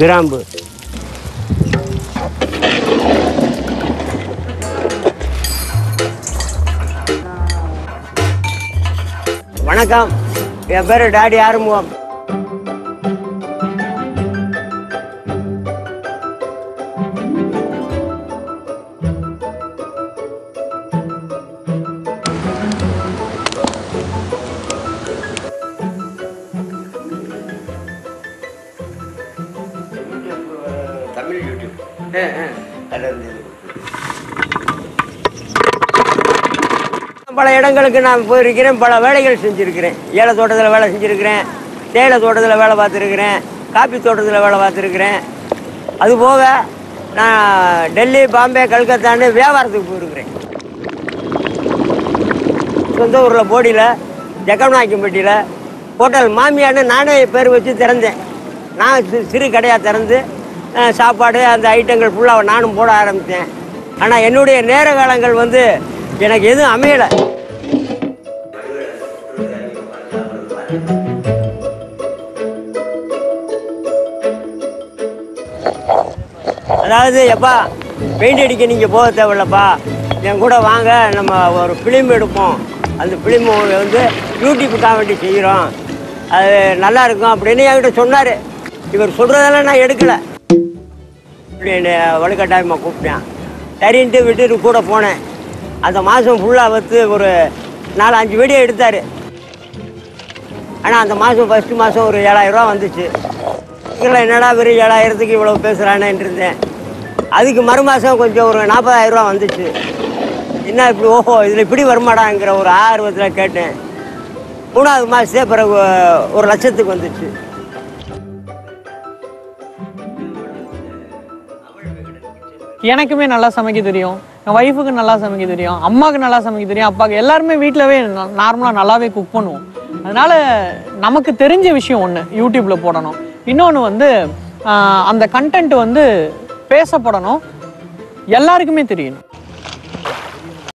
கிராம்பு. வணக்கம். என் பேர் டாடி ஆறுமுகம். தமிழ் யூடியூப். இருந்து பல இடங்களுக்கு நான் போயிருக்கிறேன் பல வேலைகள் செஞ்சுருக்கிறேன். ஏல தோட்டத்தில் வேலை செஞ்சுருக்கிறேன் தேயிலை தோட்டத்தில் வேலை பார்த்துருக்கிறேன் காப்பி தோட்டத்தில் வேலை பார்த்துருக்கிறேன். அதுபோக நான் டெல்லி பாம்பே கல்கத்தான்னு வியாபாரத்துக்கு போயிருக்கிறேன். சொந்த ஊரில் போடியில் ஜக்கம்நாயக்கம்பட்டியில் ஹோட்டல் மாமியான்னு நானே பேர் வச்சு திறந்தேன். நான் சிறு கடையாக திறந்து சாப்பாடு அந்த ஐட்டங்கள் ஃபுல்லாக நானும் போட ஆரம்பித்தேன். ஆனால் என்னுடைய நேர காலங்கள் வந்து எனக்கு எதுவும் அமையலை. அதாவது எப்பா பெயிண்ட் அடிக்க நீங்கள் போக தேவையில்லப்பா. என் கூட வாங்க நம்ம ஒரு ஃபிலிம் எடுப்போம். அந்த ஃபிலிம் வந்து யூடியூப் காமெடி செய்கிறோம். அது நல்லா இருக்கும் அப்படின்னு என்கிட்ட சொன்னார். இவர் சொல்கிறதெல்லாம் நான் எடுக்கலை. என்னை வலுக்கட்டாயமாக கூப்பிட்டேன். சரின்ட்டு விட்டுட்டு கூட போனேன். அந்த மாதம் ஃபுல்லாக வந்து ஒரு நாலு அஞ்சு வீடியோ எடுத்தார். ஆனால் அந்த மாதம் ஃபஸ்ட்டு மாதம் ஒரு ஏழாயிரரூவா வந்துச்சு. இதில் என்னடா வெறும் ஏழாயிரத்துக்கு இவ்வளோ பேசுகிறானேன்னு இருந்தேன். அதுக்கு மறு மாதம் கொஞ்சம் ஒரு நாற்பதாயிரரூவா வந்துச்சு. என்ன இப்படி ஓஹோ இதில் இப்படி வருமாடாங்கிற ஒரு ஆர்வத்தில் கேட்டேன். மூணாவது மாதத்தே பிறகு ஒரு லட்சத்துக்கு வந்துச்சு. எனக்குமே நல்லா சமைக்க தெரியும். என் ஒய்ஃபுக்கு நல்லா சமைக்க தெரியும். அம்மாவுக்கு நல்லா சமைக்க தெரியும். அப்பாவுக்கு எல்லாருமே வீட்டிலவே நார்மலாக நல்லாவே குக் பண்ணுவோம். அதனால் நமக்கு தெரிஞ்ச விஷயம் ஒன்று யூடியூப்பில் போடணும். இன்னொன்று வந்து அந்த கண்டென்ட் வந்து பேசப்படணும். எல்லாருக்குமே தெரியணும்.